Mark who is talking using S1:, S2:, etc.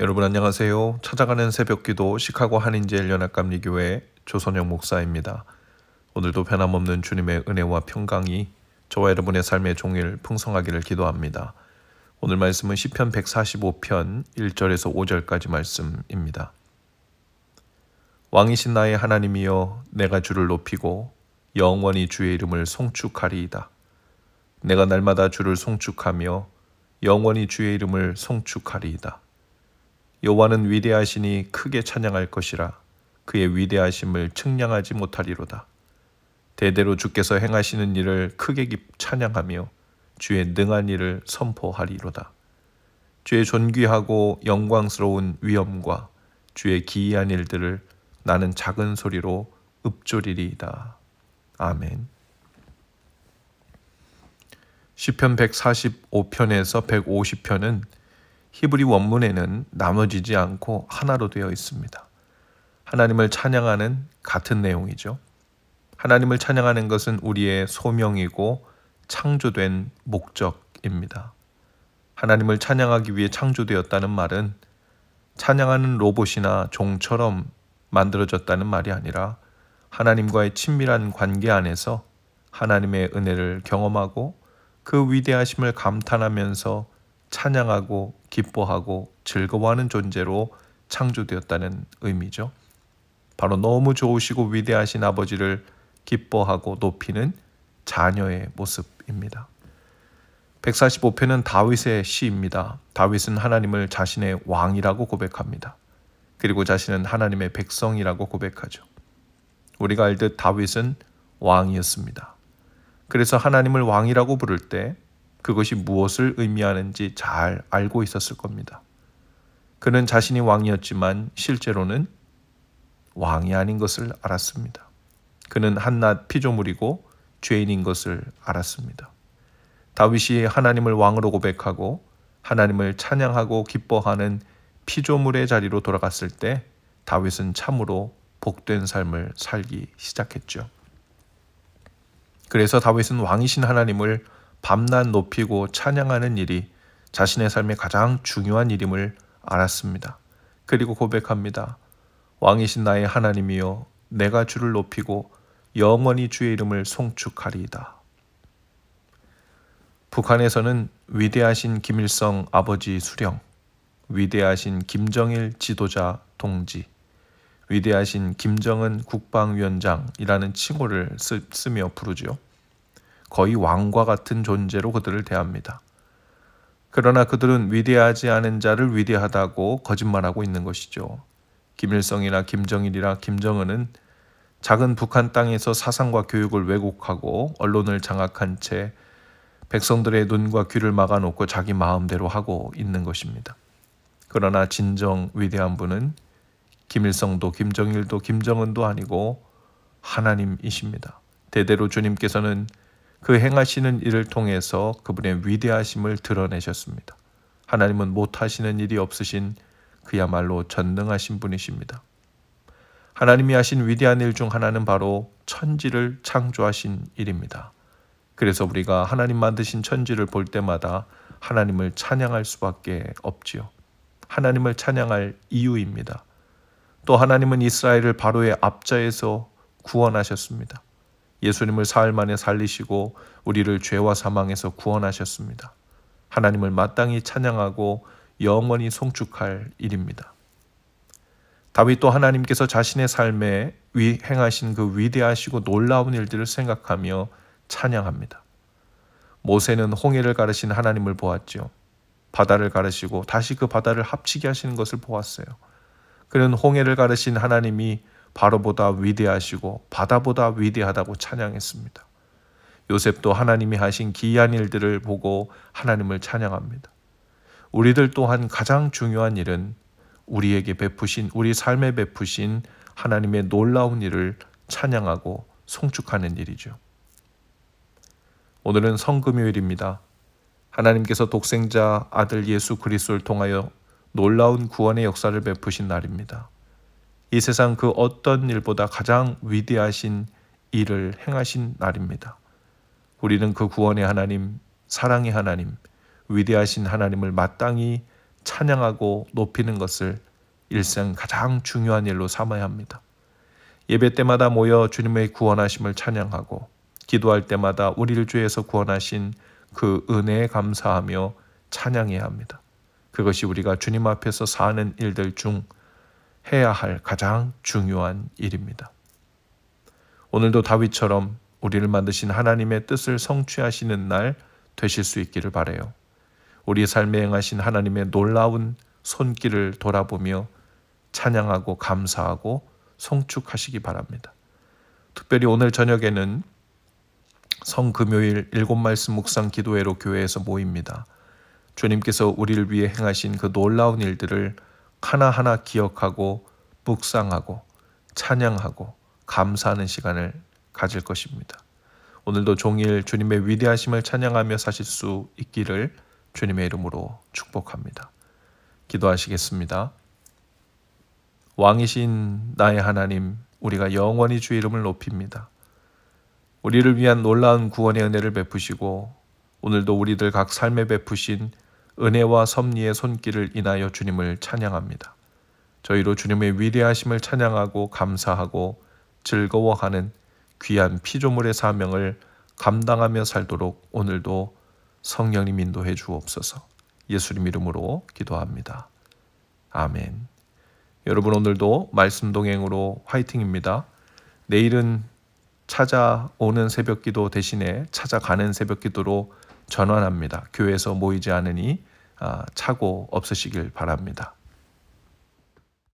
S1: 여러분 안녕하세요. 찾아가는 새벽기도 시카고 한인제일연합감리교회 조선영 목사입니다. 오늘도 변함없는 주님의 은혜와 평강이 저와 여러분의 삶의 종일 풍성하기를 기도합니다. 오늘 말씀은 시편 145편 1절에서 5절까지 말씀입니다. 왕이신 나의 하나님이여 내가 주를 높이고 영원히 주의 이름을 송축하리이다. 내가 날마다 주를 송축하며 영원히 주의 이름을 송축하리이다. 여호와는 위대하시니 크게 찬양할 것이라 그의 위대하심을 측량하지 못하리로다. 대대로 주께서 행하시는 일을 크게 찬양하며 주의 능한 일을 선포하리로다. 주의 존귀하고 영광스러운 위엄과 주의 기이한 일들을 나는 작은 소리로 읊조리리이다. 아멘. 시편 145편에서 150편은 히브리 원문에는 나눠지지 않고 하나로 되어 있습니다. 하나님을 찬양하는 같은 내용이죠. 하나님을 찬양하는 것은 우리의 소명이고 창조된 목적입니다. 하나님을 찬양하기 위해 창조되었다는 말은 찬양하는 로봇이나 종처럼 만들어졌다는 말이 아니라 하나님과의 친밀한 관계 안에서 하나님의 은혜를 경험하고 그 위대하심을 감탄하면서 찬양하고 기뻐하고 즐거워하는 존재로 창조되었다는 의미죠. 바로 너무 좋으시고 위대하신 아버지를 기뻐하고 높이는 자녀의 모습입니다. 145편은 다윗의 시입니다. 다윗은 하나님을 자신의 왕이라고 고백합니다. 그리고 자신은 하나님의 백성이라고 고백하죠. 우리가 알듯 다윗은 왕이었습니다. 그래서 하나님을 왕이라고 부를 때 그것이 무엇을 의미하는지 잘 알고 있었을 겁니다. 그는 자신이 왕이었지만 실제로는 왕이 아닌 것을 알았습니다. 그는 한낱 피조물이고 죄인인 것을 알았습니다. 다윗이 하나님을 왕으로 고백하고 하나님을 찬양하고 기뻐하는 피조물의 자리로 돌아갔을 때 다윗은 참으로 복된 삶을 살기 시작했죠. 그래서 다윗은 왕이신 하나님을 밤낮 높이고 찬양하는 일이 자신의 삶의 가장 중요한 일임을 알았습니다. 그리고 고백합니다. 왕이신 나의 하나님이여 내가 주를 높이고 영원히 주의 이름을 송축하리이다. 북한에서는 위대하신 김일성 아버지 수령, 위대하신 김정일 지도자 동지, 위대하신 김정은 국방위원장이라는 칭호를 쓰, 며 부르지요. 거의 왕과 같은 존재로 그들을 대합니다. 그러나 그들은 위대하지 않은 자를 위대하다고 거짓말하고 있는 것이죠. 김일성이나 김정일이나 김정은은 작은 북한 땅에서 사상과 교육을 왜곡하고 언론을 장악한 채 백성들의 눈과 귀를 막아놓고 자기 마음대로 하고 있는 것입니다. 그러나 진정 위대한 분은 김일성도 김정일도 김정은도 아니고 하나님이십니다. 대대로 주님께서는 그 행하시는 일을 통해서 그분의 위대하심을 드러내셨습니다. 하나님은 못하시는 일이 없으신 그야말로 전능하신 분이십니다. 하나님이 하신 위대한 일 중 하나는 바로 천지를 창조하신 일입니다. 그래서 우리가 하나님 만드신 천지를 볼 때마다 하나님을 찬양할 수밖에 없지요. 하나님을 찬양할 이유입니다. 또 하나님은 이스라엘을 바로의 앞자에서 구원하셨습니다. 예수님을 사흘 만에 살리시고 우리를 죄와 사망에서 구원하셨습니다. 하나님을 마땅히 찬양하고 영원히 송축할 일입니다. 다윗도 하나님께서 자신의 삶에 행하신 그 위대하시고 놀라운 일들을 생각하며 찬양합니다. 모세는 홍해를 가르신 하나님을 보았죠. 바다를 가르시고 다시 그 바다를 합치게 하시는 것을 보았어요. 그는 홍해를 가르신 하나님이 바로보다 위대하시고 바다보다 위대하다고 찬양했습니다. 요셉도 하나님이 하신 기이한 일들을 보고 하나님을 찬양합니다. 우리들 또한 가장 중요한 일은 우리에게 베푸신 우리 삶에 베푸신 하나님의 놀라운 일을 찬양하고 송축하는 일이죠. 오늘은 성금요일입니다. 하나님께서 독생자 아들 예수 그리스도를 통하여 놀라운 구원의 역사를 베푸신 날입니다. 이 세상 그 어떤 일보다 가장 위대하신 일을 행하신 날입니다. 우리는 그 구원의 하나님, 사랑의 하나님, 위대하신 하나님을 마땅히 찬양하고 높이는 것을 일생 가장 중요한 일로 삼아야 합니다. 예배 때마다 모여 주님의 구원하심을 찬양하고 기도할 때마다 우리를 죄에서 구원하신 그 은혜에 감사하며 찬양해야 합니다. 그것이 우리가 주님 앞에서 사는 일들 중 해야 할 가장 중요한 일입니다. 오늘도 다윗처럼 우리를 만드신 하나님의 뜻을 성취하시는 날 되실 수 있기를 바래요. 우리 삶에 행하신 하나님의 놀라운 손길을 돌아보며 찬양하고 감사하고 송축하시기 바랍니다. 특별히 오늘 저녁에는 성금요일 일곱 말씀 묵상 기도회로 교회에서 모입니다. 주님께서 우리를 위해 행하신 그 놀라운 일들을 하나하나 기억하고 묵상하고 찬양하고 감사하는 시간을 가질 것입니다. 오늘도 종일 주님의 위대하심을 찬양하며 사실 수 있기를 주님의 이름으로 축복합니다. 기도하시겠습니다. 왕이신 나의 하나님, 우리가 영원히 주의 이름을 높입니다. 우리를 위한 놀라운 구원의 은혜를 베푸시고 오늘도 우리들 각 삶에 베푸신 은혜와 섭리의 손길을 인하여 주님을 찬양합니다. 저희로 주님의 위대하심을 찬양하고 감사하고 즐거워하는 귀한 피조물의 사명을 감당하며 살도록 오늘도 성령님 인도해 주옵소서. 예수님 이름으로 기도합니다. 아멘. 여러분 오늘도 말씀 동행으로 화이팅입니다. 내일은 찾아오는 새벽 기도 대신에 찾아가는 새벽 기도로 전환합니다. 교회에서 모이지 않으니 아, 차고 없으시길 바랍니다.